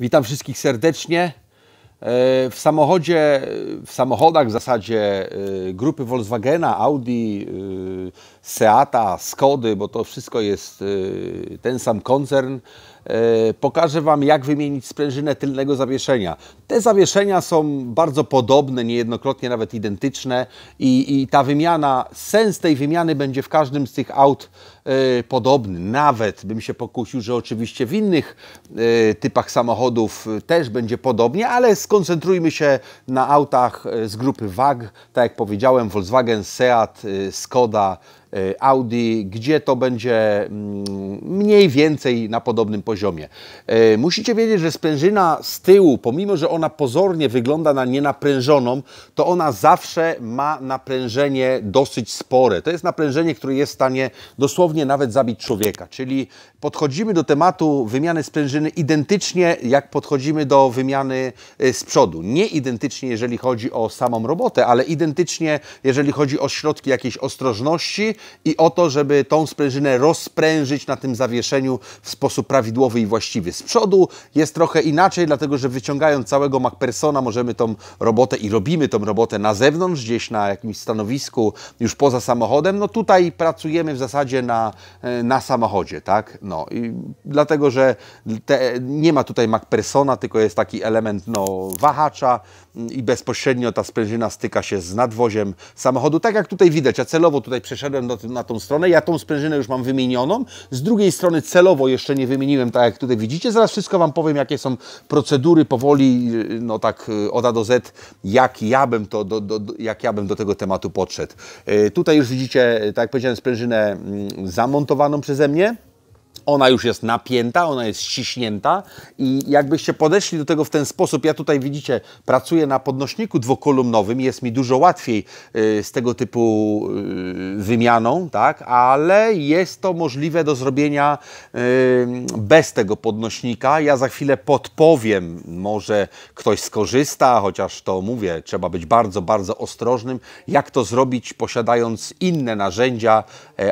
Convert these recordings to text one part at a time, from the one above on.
Witam wszystkich serdecznie. E, w samochodzie, w samochodach w zasadzie e, grupy Volkswagena, Audi, e, Seata, Skody, bo to wszystko jest ten sam koncern, pokażę Wam, jak wymienić sprężynę tylnego zawieszenia. Te zawieszenia są bardzo podobne, niejednokrotnie nawet identyczne i, i ta wymiana, sens tej wymiany będzie w każdym z tych aut y, podobny. Nawet bym się pokusił, że oczywiście w innych y, typach samochodów też będzie podobnie, ale skoncentrujmy się na autach z grupy WAG, tak jak powiedziałem, Volkswagen, Seat, Skoda, Audi, gdzie to będzie mm, mniej więcej na podobnym poziomie. Musicie wiedzieć, że sprężyna z tyłu, pomimo że ona pozornie wygląda na nienaprężoną, to ona zawsze ma naprężenie dosyć spore. To jest naprężenie, które jest w stanie dosłownie nawet zabić człowieka. Czyli podchodzimy do tematu wymiany sprężyny identycznie, jak podchodzimy do wymiany e, z przodu. Nie identycznie, jeżeli chodzi o samą robotę, ale identycznie, jeżeli chodzi o środki jakiejś ostrożności i o to, żeby tą sprężynę rozprężyć na tym zawieszeniu w sposób prawidłowy i właściwy. Z przodu jest trochę inaczej, dlatego że wyciągając całego MacPersona możemy tą robotę i robimy tą robotę na zewnątrz, gdzieś na jakimś stanowisku, już poza samochodem, no tutaj pracujemy w zasadzie na, e, na samochodzie, tak? No. I dlatego, że te, nie ma tutaj MacPersona, tylko jest taki element no, wahacza i bezpośrednio ta sprężyna styka się z nadwoziem samochodu, tak jak tutaj widać, ja celowo tutaj przeszedłem do, na tą stronę, ja tą sprężynę już mam wymienioną, z drugiej strony celowo jeszcze nie wymieniłem, tak jak tutaj widzicie, zaraz wszystko Wam powiem, jakie są procedury powoli no tak y, od A do Z, jak ja bym, to, do, do, jak ja bym do tego tematu podszedł. Y, tutaj już widzicie, tak jak powiedziałem, sprężynę mm, zamontowaną przeze mnie. Ona już jest napięta, ona jest ściśnięta i jakbyście podeszli do tego w ten sposób, ja tutaj widzicie, pracuję na podnośniku dwukolumnowym, jest mi dużo łatwiej y, z tego typu y, wymianą, tak, ale jest to możliwe do zrobienia y, bez tego podnośnika. Ja za chwilę podpowiem, może ktoś skorzysta, chociaż to mówię, trzeba być bardzo, bardzo ostrożnym, jak to zrobić posiadając inne narzędzia,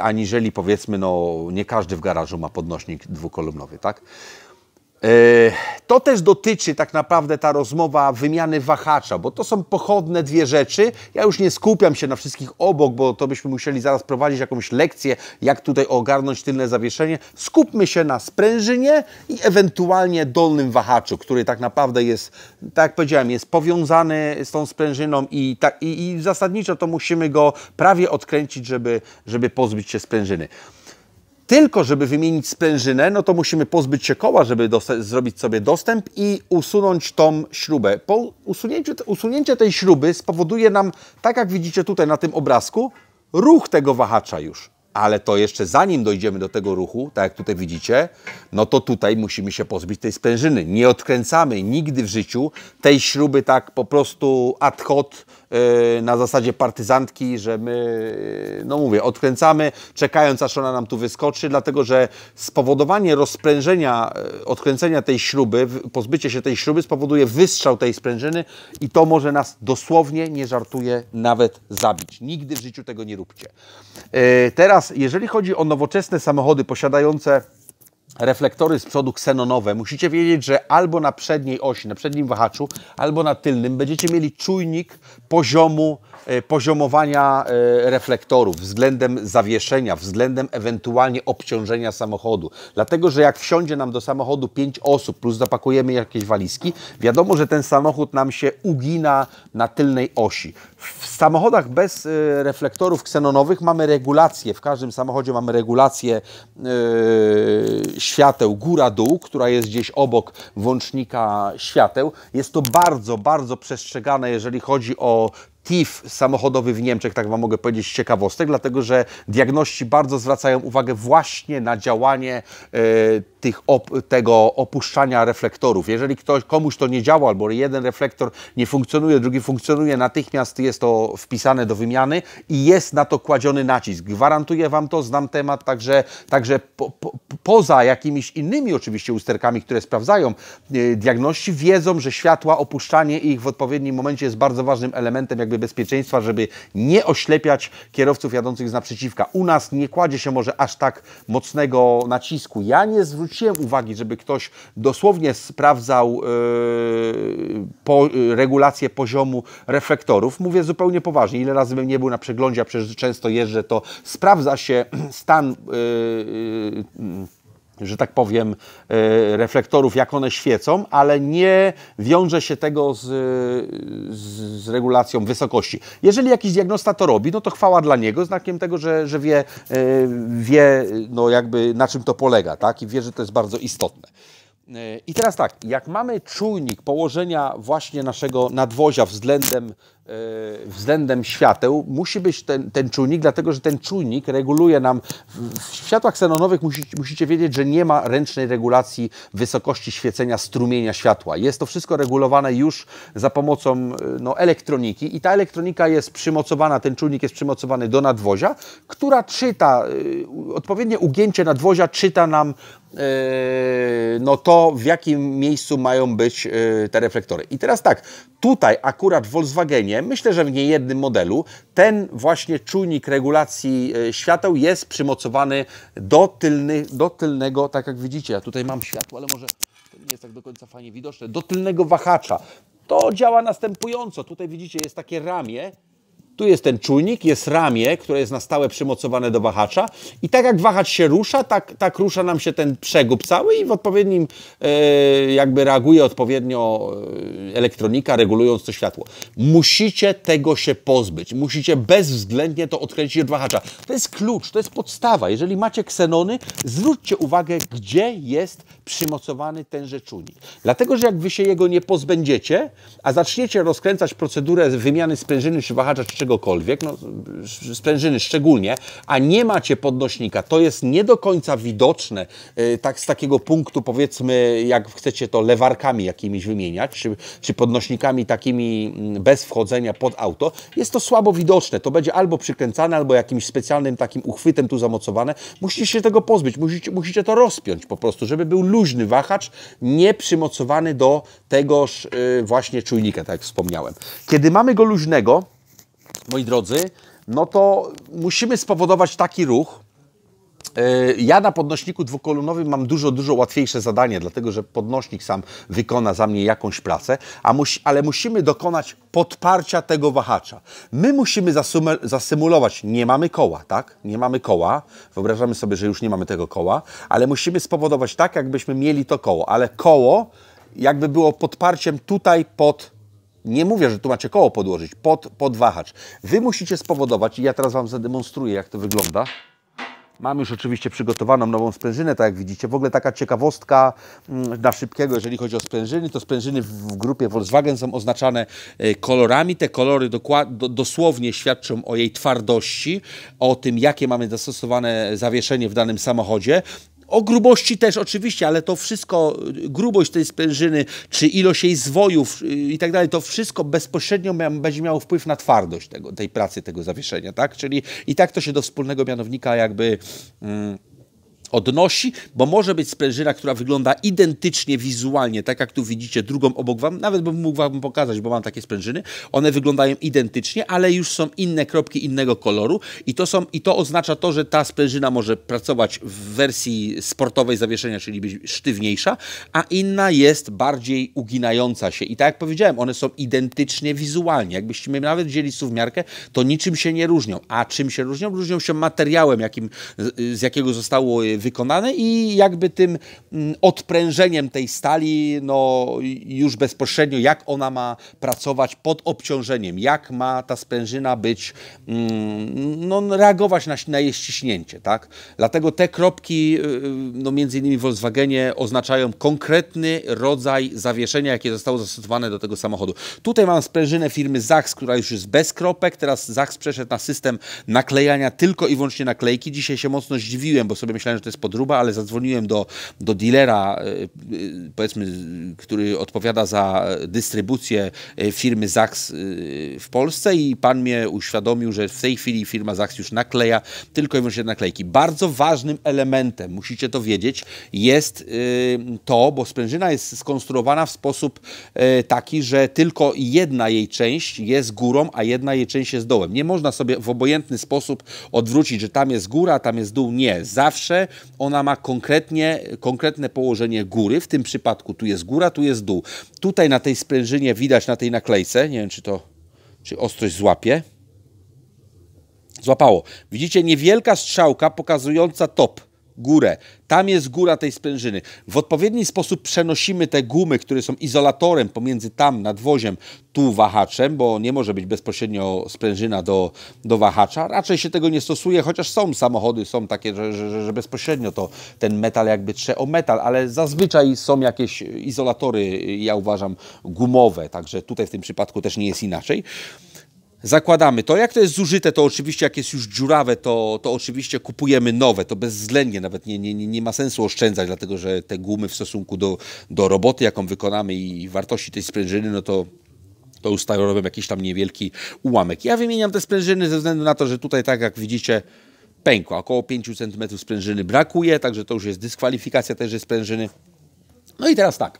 aniżeli powiedzmy, no nie każdy w garażu ma podnośnik dwukolumnowy, tak? E, to też dotyczy tak naprawdę ta rozmowa wymiany wahacza, bo to są pochodne dwie rzeczy. Ja już nie skupiam się na wszystkich obok, bo to byśmy musieli zaraz prowadzić jakąś lekcję, jak tutaj ogarnąć tylne zawieszenie. Skupmy się na sprężynie i ewentualnie dolnym wahaczu, który tak naprawdę jest, tak jak powiedziałem, jest powiązany z tą sprężyną i, tak, i, i zasadniczo to musimy go prawie odkręcić, żeby, żeby pozbyć się sprężyny. Tylko, żeby wymienić sprężynę, no to musimy pozbyć się koła, żeby zrobić sobie dostęp i usunąć tą śrubę. Po usunięciu, usunięcie tej śruby spowoduje nam, tak jak widzicie tutaj na tym obrazku, ruch tego wahacza już ale to jeszcze zanim dojdziemy do tego ruchu, tak jak tutaj widzicie, no to tutaj musimy się pozbyć tej sprężyny. Nie odkręcamy nigdy w życiu tej śruby tak po prostu ad hoc na zasadzie partyzantki, że my, no mówię, odkręcamy, czekając aż ona nam tu wyskoczy, dlatego że spowodowanie rozprężenia, yy, odkręcenia tej śruby, pozbycie się tej śruby spowoduje wystrzał tej sprężyny i to może nas dosłownie, nie żartuję, nawet zabić. Nigdy w życiu tego nie róbcie. Teraz jeżeli chodzi o nowoczesne samochody posiadające reflektory z przodu ksenonowe, musicie wiedzieć, że albo na przedniej osi, na przednim wahaczu, albo na tylnym będziecie mieli czujnik poziomu E, poziomowania e, reflektorów, względem zawieszenia, względem ewentualnie obciążenia samochodu. Dlatego, że jak wsiądzie nam do samochodu 5 osób, plus zapakujemy jakieś walizki, wiadomo, że ten samochód nam się ugina na tylnej osi. W samochodach bez e, reflektorów ksenonowych mamy regulację, w każdym samochodzie mamy regulację świateł góra-dół, która jest gdzieś obok włącznika świateł. Jest to bardzo, bardzo przestrzegane, jeżeli chodzi o TIF samochodowy w Niemczech, tak Wam mogę powiedzieć, ciekawostek, dlatego że diagności bardzo zwracają uwagę właśnie na działanie e, tych op tego opuszczania reflektorów. Jeżeli ktoś, komuś to nie działa, albo jeden reflektor nie funkcjonuje, drugi funkcjonuje, natychmiast jest to wpisane do wymiany i jest na to kładziony nacisk. Gwarantuję Wam to, znam temat, także, także po, po, poza jakimiś innymi oczywiście usterkami, które sprawdzają e, diagności, wiedzą, że światła, opuszczanie ich w odpowiednim momencie jest bardzo ważnym elementem jakby bezpieczeństwa, żeby nie oślepiać kierowców jadących z naprzeciwka. U nas nie kładzie się może aż tak mocnego nacisku. Ja nie zwróciłem zwróciłem uwagi, żeby ktoś dosłownie sprawdzał yy, po, yy, regulację poziomu reflektorów. Mówię zupełnie poważnie. Ile razy bym nie był na przeglądzie, a przecież często jeżdżę, to sprawdza się stan yy, że tak powiem, e, reflektorów, jak one świecą, ale nie wiąże się tego z, z, z, regulacją wysokości. Jeżeli jakiś diagnosta to robi, no to chwała dla niego, znakiem tego, że, że wie, e, wie no jakby na czym to polega, tak? I wie, że to jest bardzo istotne. I teraz tak, jak mamy czujnik położenia właśnie naszego nadwozia względem E, względem świateł musi być ten, ten czujnik, dlatego że ten czujnik reguluje nam, w światłach xenonowych musicie, musicie wiedzieć, że nie ma ręcznej regulacji wysokości świecenia strumienia światła. Jest to wszystko regulowane już za pomocą e, no, elektroniki i ta elektronika jest przymocowana, ten czujnik jest przymocowany do nadwozia, która czyta, e, odpowiednie ugięcie nadwozia czyta nam no to w jakim miejscu mają być te reflektory. I teraz tak, tutaj akurat w Volkswagenie myślę, że w niejednym modelu, ten właśnie czujnik regulacji e, świateł jest przymocowany do, tylny, do tylnego, tak jak widzicie, ja tutaj mam światło, ale może to nie jest tak do końca fajnie widoczne, do tylnego wahacza. To działa następująco. Tutaj widzicie, jest takie ramię, tu jest ten czujnik, jest ramię, które jest na stałe przymocowane do wahacza i tak jak wahacz się rusza, tak, tak rusza nam się ten przegub cały i w odpowiednim e, jakby reaguje odpowiednio e, elektronika, regulując to światło. Musicie tego się pozbyć. Musicie bezwzględnie to odkręcić od wahacza. To jest klucz, to jest podstawa. Jeżeli macie ksenony, zwróćcie uwagę, gdzie jest przymocowany tenże czujnik. Dlatego, że jak wy się jego nie pozbędziecie, a zaczniecie rozkręcać procedurę wymiany sprężyny czy wahacza czy czegokolwiek, no, sprężyny szczególnie, a nie macie podnośnika, to jest nie do końca widoczne y, tak z takiego punktu powiedzmy, jak chcecie to lewarkami jakimiś wymieniać, czy, czy podnośnikami takimi mm, bez wchodzenia pod auto, jest to słabo widoczne. To będzie albo przykręcane, albo jakimś specjalnym takim uchwytem tu zamocowane. Musicie się tego pozbyć, musicie, musicie to rozpiąć po prostu, żeby był luźny wahacz, nie przymocowany do tegoż y, właśnie czujnika, tak jak wspomniałem. Kiedy mamy go luźnego, moi drodzy, no to musimy spowodować taki ruch. E, ja na podnośniku dwukolumnowym mam dużo, dużo łatwiejsze zadanie, dlatego że podnośnik sam wykona za mnie jakąś pracę, a ale musimy dokonać podparcia tego wahacza. My musimy zasymulować, nie mamy koła, tak? Nie mamy koła, wyobrażamy sobie, że już nie mamy tego koła, ale musimy spowodować tak, jakbyśmy mieli to koło, ale koło jakby było podparciem tutaj pod nie mówię, że tu macie koło podłożyć, pod, pod wahacz. Wy musicie spowodować, i ja teraz Wam zademonstruję, jak to wygląda. Mam już oczywiście przygotowaną nową sprężynę, tak jak widzicie. W ogóle taka ciekawostka mm, na szybkiego, jeżeli chodzi o sprężyny, to sprężyny w grupie Volkswagen są oznaczane e, kolorami. Te kolory dosłownie świadczą o jej twardości, o tym, jakie mamy zastosowane zawieszenie w danym samochodzie. O grubości też oczywiście, ale to wszystko, grubość tej sprężyny, czy ilość jej zwojów y, i tak dalej, to wszystko bezpośrednio będzie miało wpływ na twardość tego, tej pracy, tego zawieszenia, tak? Czyli i tak to się do wspólnego mianownika jakby... Mm, odnosi, bo może być sprężyna, która wygląda identycznie wizualnie, tak jak tu widzicie, drugą obok Wam, nawet bym mógł Wam pokazać, bo mam takie sprężyny, one wyglądają identycznie, ale już są inne kropki innego koloru. I to, są, i to oznacza to, że ta sprężyna może pracować w wersji sportowej zawieszenia, czyli być sztywniejsza, a inna jest bardziej uginająca się. I tak jak powiedziałem, one są identycznie wizualnie, jakbyście nawet wzięli suwmiarkę, to niczym się nie różnią, a czym się różnią? Różnią się materiałem, jakim, z jakiego zostało wykonane i jakby tym mm, odprężeniem tej stali, no już bezpośrednio, jak ona ma pracować pod obciążeniem, jak ma ta sprężyna być, mm, no reagować na, na jej ściśnięcie, tak? Dlatego te kropki, y, y, no między innymi w Volkswagenie oznaczają konkretny rodzaj zawieszenia, jakie zostało zastosowane do tego samochodu. Tutaj mam sprężynę firmy Zachs, która już jest bez kropek, teraz Zachs przeszedł na system naklejania tylko i wyłącznie naklejki. Dzisiaj się mocno zdziwiłem, bo sobie myślałem, że to jest podruba, ale zadzwoniłem do, do dealera, e, e, powiedzmy, który odpowiada za dystrybucję e, firmy Zax w Polsce i pan mnie uświadomił, że w tej chwili firma Zax już nakleja tylko i wyłącznie naklejki. Bardzo ważnym elementem, musicie to wiedzieć, jest to, bo sprężyna jest skonstruowana w sposób taki, że tylko jedna jej część jest górą, a jedna jej część jest dołem. Nie można sobie w obojętny sposób odwrócić, że tam jest góra, tam jest dół. Nie. Zawsze ona ma konkretnie, konkretne położenie góry. W tym przypadku tu jest góra, tu jest dół. Tutaj na tej sprężynie widać na tej naklejce, nie wiem czy to, czy ostrość złapie. Złapało. Widzicie niewielka strzałka pokazująca top górę. Tam jest góra tej sprężyny. W odpowiedni sposób przenosimy te gumy, które są izolatorem pomiędzy tam nadwoziem, tu wahaczem, bo nie może być bezpośrednio sprężyna do, do wahacza. Raczej się tego nie stosuje, chociaż są samochody, są takie, że, że, że bezpośrednio to ten metal jakby trze o metal, ale zazwyczaj są jakieś izolatory, ja uważam, gumowe, także tutaj w tym przypadku też nie jest inaczej zakładamy to. Jak to jest zużyte, to oczywiście jak jest już dziurawe, to, to oczywiście kupujemy nowe. To bezwzględnie nawet nie, nie, nie ma sensu oszczędzać, dlatego że te gumy w stosunku do, do roboty, jaką wykonamy i wartości tej sprężyny, no to to robią jakiś tam niewielki ułamek. Ja wymieniam te sprężyny ze względu na to, że tutaj tak jak widzicie pękła. Około 5 cm sprężyny brakuje, także to już jest dyskwalifikacja tejże sprężyny. No i teraz tak.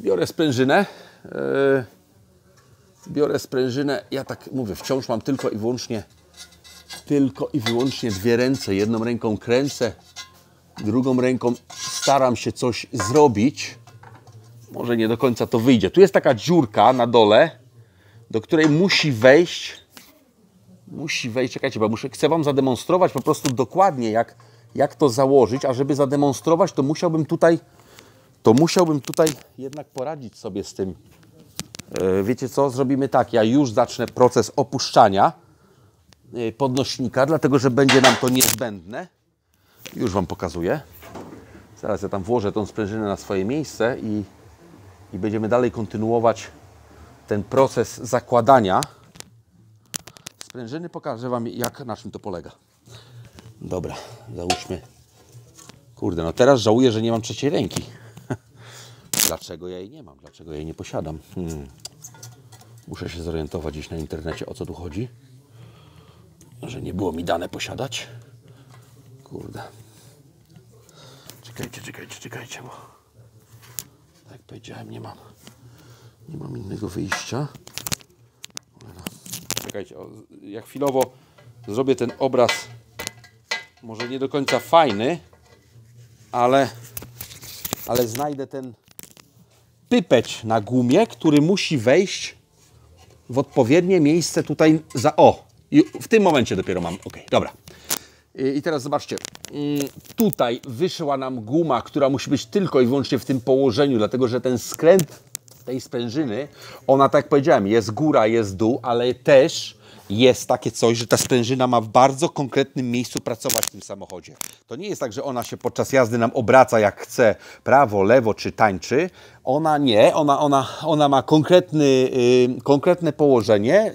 Biorę sprężynę. Yy biorę sprężynę, ja tak mówię, wciąż mam tylko i wyłącznie tylko i wyłącznie dwie ręce. Jedną ręką kręcę, drugą ręką staram się coś zrobić. Może nie do końca to wyjdzie. Tu jest taka dziurka na dole, do której musi wejść musi wejść, czekajcie, bo muszę, chcę Wam zademonstrować po prostu dokładnie, jak, jak to założyć, a żeby zademonstrować, to musiałbym tutaj to musiałbym tutaj jednak poradzić sobie z tym wiecie co, zrobimy tak, ja już zacznę proces opuszczania e, podnośnika, dlatego że będzie nam to niezbędne. Już Wam pokazuję. Zaraz ja tam włożę tą sprężynę na swoje miejsce i, i będziemy dalej kontynuować ten proces zakładania sprężyny. Pokażę Wam, jak, na czym to polega. Dobra, załóżmy. Kurde, no teraz żałuję, że nie mam trzeciej ręki. Dlaczego ja jej nie mam? Dlaczego ja jej nie posiadam? Hmm. Muszę się zorientować gdzieś na internecie, o co tu chodzi. Że nie było mi dane posiadać. Kurde. Czekajcie, czekajcie, czekajcie, bo tak jak powiedziałem, nie mam nie mam innego wyjścia. Czekajcie, jak chwilowo zrobię ten obraz może nie do końca fajny, ale, ale znajdę ten pypeć na gumie, który musi wejść w odpowiednie miejsce tutaj za... O! I w tym momencie dopiero mam... Ok, dobra. I teraz zobaczcie, tutaj wyszła nam guma, która musi być tylko i wyłącznie w tym położeniu, dlatego że ten skręt tej sprężyny, ona tak jak powiedziałem, jest góra, jest dół, ale też jest takie coś, że ta sprężyna ma w bardzo konkretnym miejscu pracować w tym samochodzie. To nie jest tak, że ona się podczas jazdy nam obraca jak chce, prawo, lewo czy tańczy. Ona nie, ona, ona, ona ma konkretny, yy, konkretne położenie,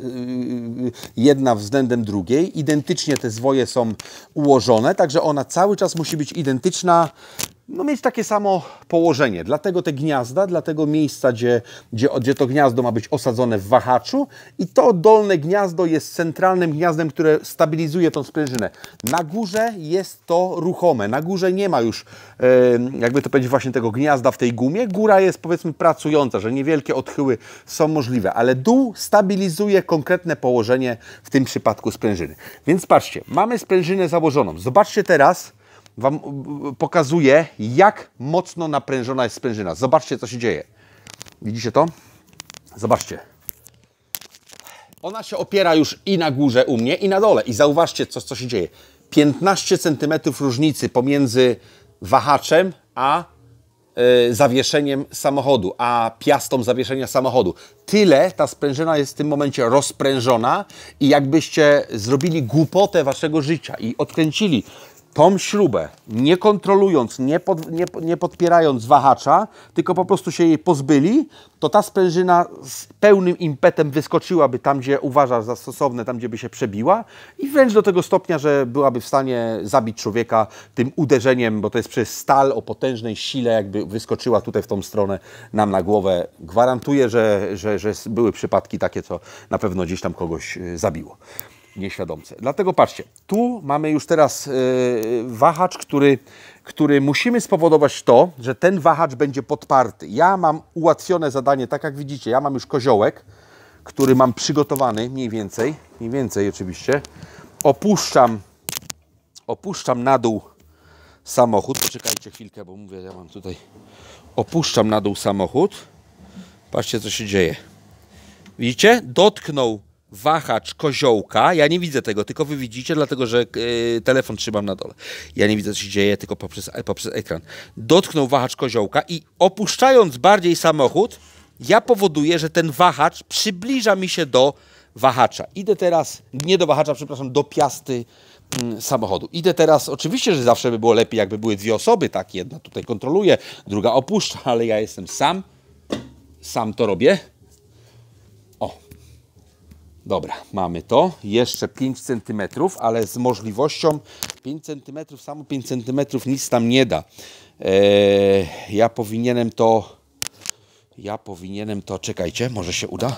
yy, jedna względem drugiej. Identycznie te zwoje są ułożone, także ona cały czas musi być identyczna no, mieć takie samo położenie. Dlatego te gniazda, dlatego miejsca, gdzie, gdzie, gdzie to gniazdo ma być osadzone w wahaczu i to dolne gniazdo jest centralnym gniazdem, które stabilizuje tą sprężynę. Na górze jest to ruchome. Na górze nie ma już, jakby to powiedzieć, właśnie tego gniazda w tej gumie. Góra jest powiedzmy pracująca, że niewielkie odchyły są możliwe, ale dół stabilizuje konkretne położenie w tym przypadku sprężyny. Więc patrzcie, mamy sprężynę założoną. Zobaczcie teraz, Wam pokazuje, jak mocno naprężona jest sprężyna. Zobaczcie, co się dzieje. Widzicie to? Zobaczcie. Ona się opiera już i na górze u mnie, i na dole. I zauważcie, co, co się dzieje. 15 cm różnicy pomiędzy wahaczem a y, zawieszeniem samochodu, a piastą zawieszenia samochodu. Tyle ta sprężyna jest w tym momencie rozprężona i jakbyście zrobili głupotę waszego życia i odkręcili tą śrubę, nie kontrolując, nie, pod, nie, nie, podpierając wahacza, tylko po prostu się jej pozbyli, to ta sprężyna z pełnym impetem wyskoczyłaby tam, gdzie uważa za stosowne, tam, gdzie by się przebiła i wręcz do tego stopnia, że byłaby w stanie zabić człowieka tym uderzeniem, bo to jest przez stal o potężnej sile, jakby wyskoczyła tutaj w tą stronę nam na głowę. Gwarantuję, że, że, że były przypadki takie, co na pewno gdzieś tam kogoś y, zabiło nieświadomce. Dlatego patrzcie, tu mamy już teraz yy, wahacz, który, który musimy spowodować to, że ten wahacz będzie podparty. Ja mam ułatwione zadanie, tak jak widzicie, ja mam już koziołek, który mam przygotowany mniej więcej, mniej więcej oczywiście. Opuszczam, opuszczam na dół samochód. Poczekajcie chwilkę, bo mówię, ja mam tutaj... Opuszczam na dół samochód. Patrzcie, co się dzieje. Widzicie? Dotknął wahacz koziołka. Ja nie widzę tego, tylko wy widzicie, dlatego że yy, telefon trzymam na dole. Ja nie widzę, co się dzieje, tylko poprzez, poprzez ekran. Dotknął wahacz koziołka i opuszczając bardziej samochód, ja powoduję, że ten wahacz przybliża mi się do wahacza. Idę teraz, nie do wahacza, przepraszam, do piasty mm, samochodu. Idę teraz, oczywiście, że zawsze by było lepiej, jakby były dwie osoby, tak, jedna tutaj kontroluje, druga opuszcza, ale ja jestem sam, sam to robię. O, dobra, mamy to, jeszcze 5 cm, ale z możliwością 5 cm, samo 5 cm nic tam nie da. Eee, ja powinienem to, ja powinienem to, czekajcie, może się uda?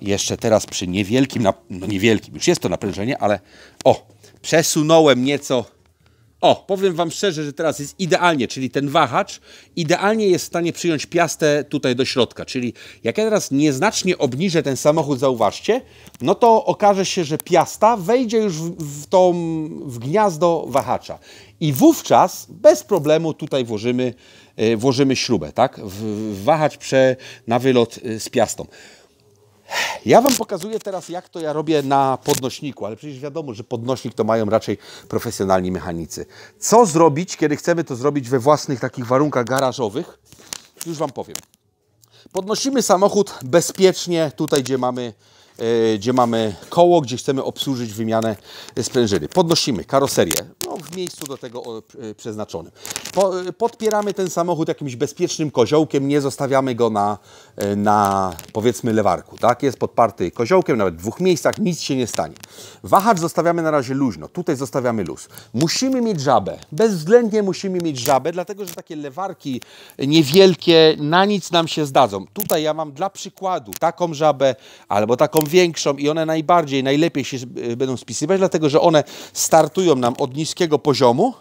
jeszcze teraz przy niewielkim, no niewielkim, już jest to naprężenie, ale o, przesunąłem nieco. O, powiem Wam szczerze, że teraz jest idealnie, czyli ten wahacz idealnie jest w stanie przyjąć piastę tutaj do środka. Czyli jak ja teraz nieznacznie obniżę ten samochód, zauważcie, no to okaże się, że piasta wejdzie już w, w, tą, w gniazdo wahacza. I wówczas bez problemu tutaj włożymy, yy, włożymy śrubę, tak? W, w wahacz prze, na wylot yy, z piastą. Ja Wam pokazuję teraz, jak to ja robię na podnośniku, ale przecież wiadomo, że podnośnik to mają raczej profesjonalni mechanicy. Co zrobić, kiedy chcemy to zrobić we własnych takich warunkach garażowych? Już Wam powiem. Podnosimy samochód bezpiecznie, tutaj gdzie mamy E, gdzie mamy koło, gdzie chcemy obsłużyć wymianę sprężyny. Podnosimy karoserię w miejscu do tego e, przeznaczonym. E, podpieramy ten samochód jakimś bezpiecznym koziołkiem, nie zostawiamy go na, na powiedzmy lewarku. Tak? Jest podparty koziołkiem, nawet w dwóch miejscach, nic się nie stanie. Wahacz zostawiamy na razie luźno, tutaj zostawiamy luz. Musimy mieć żabę, bezwzględnie musimy mieć żabę, dlatego że takie lewarki niewielkie na nic nam się zdadzą. Tutaj ja mam dla przykładu taką żabę albo taką większą i one najbardziej, najlepiej się będą spisywać, dlatego że one startują nam od niskiego poziomu.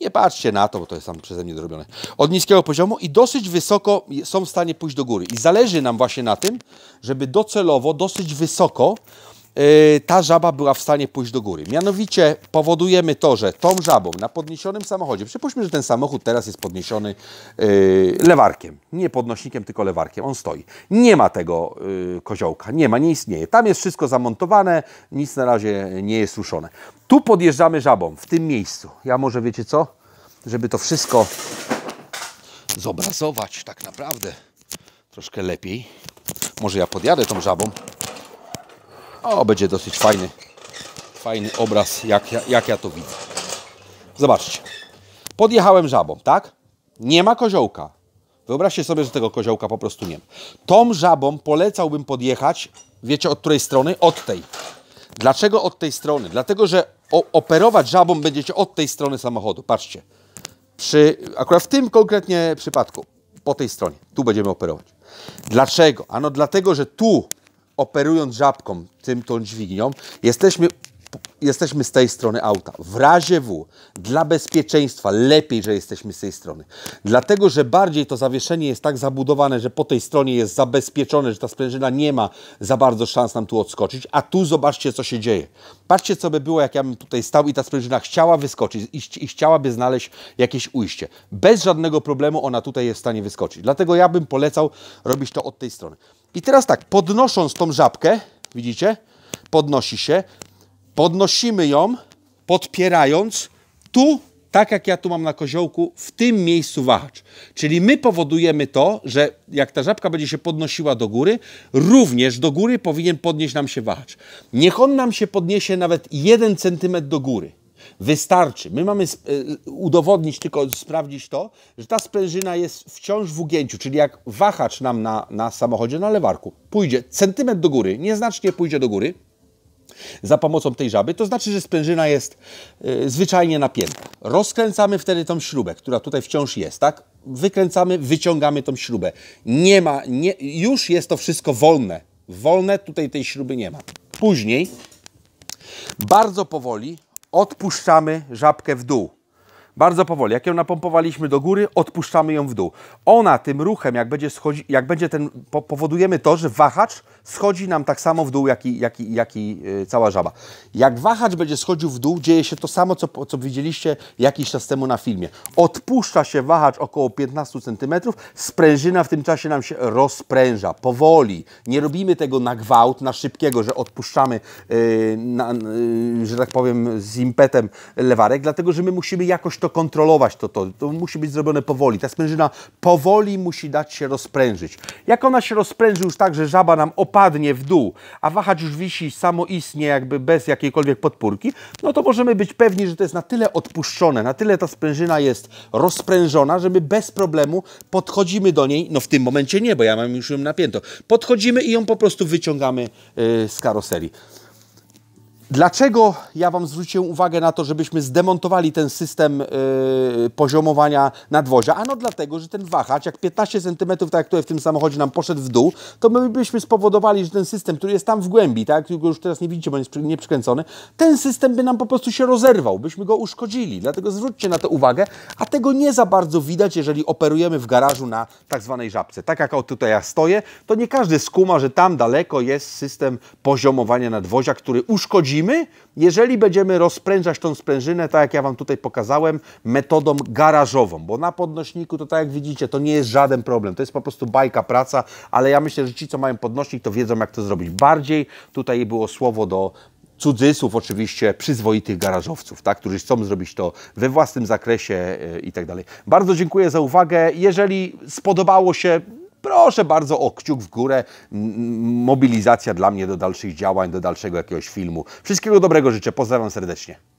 Nie patrzcie na to, bo to jest tam przeze mnie zrobione. Od niskiego poziomu i dosyć wysoko są w stanie pójść do góry. I zależy nam właśnie na tym, żeby docelowo dosyć wysoko ta żaba była w stanie pójść do góry. Mianowicie powodujemy to, że tą żabą na podniesionym samochodzie, przypuśćmy, że ten samochód teraz jest podniesiony y, lewarkiem, nie podnośnikiem, tylko lewarkiem, on stoi. Nie ma tego y, koziołka, nie ma, nie istnieje. Tam jest wszystko zamontowane, nic na razie nie jest ruszone. Tu podjeżdżamy żabą, w tym miejscu. Ja może wiecie co? Żeby to wszystko zobrazować tak naprawdę troszkę lepiej. Może ja podjadę tą żabą. O, będzie dosyć fajny, fajny obraz, jak ja, jak ja to widzę. Zobaczcie. Podjechałem żabą, tak? Nie ma koziołka. Wyobraźcie sobie, że tego koziołka po prostu nie ma. Tą żabą polecałbym podjechać, wiecie od której strony? Od tej. Dlaczego od tej strony? Dlatego, że operować żabą będziecie od tej strony samochodu. Patrzcie. Przy, akurat w tym konkretnie przypadku, po tej stronie, tu będziemy operować. Dlaczego? Ano dlatego, że tu operując żabką, tym tą dźwignią, jesteśmy, jesteśmy z tej strony auta. W razie W, dla bezpieczeństwa, lepiej, że jesteśmy z tej strony. Dlatego, że bardziej to zawieszenie jest tak zabudowane, że po tej stronie jest zabezpieczone, że ta sprężyna nie ma za bardzo szans nam tu odskoczyć, a tu zobaczcie, co się dzieje. Patrzcie, co by było, jak ja bym tutaj stał i ta sprężyna chciała wyskoczyć i, i chciałaby znaleźć jakieś ujście. Bez żadnego problemu ona tutaj jest w stanie wyskoczyć. Dlatego ja bym polecał robić to od tej strony. I teraz tak, podnosząc tą żabkę, widzicie, podnosi się, podnosimy ją, podpierając tu, tak jak ja tu mam na koziołku, w tym miejscu wahacz. Czyli my powodujemy to, że jak ta żabka będzie się podnosiła do góry, również do góry powinien podnieść nam się wahacz. Niech on nam się podniesie nawet 1 cm do góry. Wystarczy. My mamy e, udowodnić, tylko sprawdzić to, że ta sprężyna jest wciąż w ugięciu, czyli jak wahacz nam na, na samochodzie, na lewarku, pójdzie centymetr do góry, nieznacznie pójdzie do góry, za pomocą tej żaby, to znaczy, że sprężyna jest y, zwyczajnie napięta. Rozkręcamy wtedy tą śrubę, która tutaj wciąż jest, tak? Wykręcamy, wyciągamy tą śrubę. Nie ma, nie, już jest to wszystko wolne. Wolne, tutaj tej śruby nie ma. Później bardzo powoli odpuszczamy żabkę w dół. Bardzo powoli. Jak ją napompowaliśmy do góry, odpuszczamy ją w dół. Ona tym ruchem, jak będzie, schodzi, jak będzie ten, po, powodujemy to, że wahacz schodzi nam tak samo w dół, jak i, jak i, jak i yy, cała żaba. Jak wahacz będzie schodził w dół, dzieje się to samo, co, co widzieliście jakiś czas temu na filmie. Odpuszcza się wahacz około 15 cm, sprężyna w tym czasie nam się rozpręża, powoli. Nie robimy tego na gwałt, na szybkiego, że odpuszczamy, yy, na, yy, że tak powiem, z impetem lewarek, dlatego, że my musimy jakoś to kontrolować, to, to, to musi być zrobione powoli. Ta sprężyna powoli musi dać się rozprężyć. Jak ona się rozpręży już tak, że żaba nam opadnie w dół, a wahacz już wisi samoistnie, jakby bez jakiejkolwiek podpórki, no to możemy być pewni, że to jest na tyle odpuszczone, na tyle ta sprężyna jest rozprężona, że my bez problemu podchodzimy do niej, no w tym momencie nie, bo ja mam już ją napięto, podchodzimy i ją po prostu wyciągamy yy, z karoserii. Dlaczego ja Wam zwróciłem uwagę na to, żebyśmy zdemontowali ten system yy, poziomowania nadwozia? Ano dlatego, że ten wahacz, jak 15 cm, tak jak tutaj w tym samochodzie nam poszedł w dół, to my byśmy spowodowali, że ten system, który jest tam w głębi, tak, go już teraz nie widzicie, bo jest nieprzykręcony, ten system by nam po prostu się rozerwał, byśmy go uszkodzili. Dlatego zwróćcie na to uwagę, a tego nie za bardzo widać, jeżeli operujemy w garażu na tak zwanej żabce. Tak jak tutaj ja stoję, to nie każdy skuma, że tam daleko jest system poziomowania nadwozia, który uszkodzi jeżeli będziemy rozprężać tą sprężynę, tak jak ja Wam tutaj pokazałem, metodą garażową, bo na podnośniku to tak jak widzicie, to nie jest żaden problem, to jest po prostu bajka praca, ale ja myślę, że ci, co mają podnośnik, to wiedzą, jak to zrobić. Bardziej tutaj było słowo do cudzysłów oczywiście przyzwoitych garażowców, tak, którzy chcą zrobić to we własnym zakresie yy, i tak dalej. Bardzo dziękuję za uwagę. Jeżeli spodobało się, proszę bardzo o kciuk w górę, mobilizacja dla mnie do dalszych działań, do dalszego jakiegoś filmu. Wszystkiego dobrego życzę, pozdrawiam serdecznie.